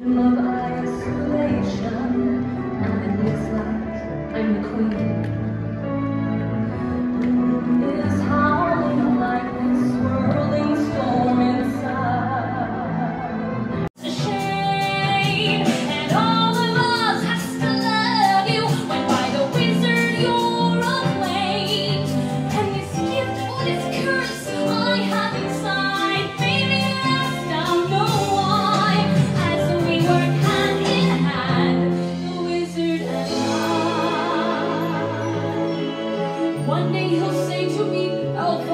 Of isolation, and it looks like I'm the queen. One day he'll say to me, Alpha.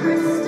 Christmas.